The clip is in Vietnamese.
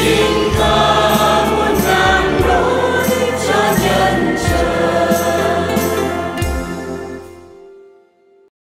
xin ta muôn ngàn lối cho nhân trời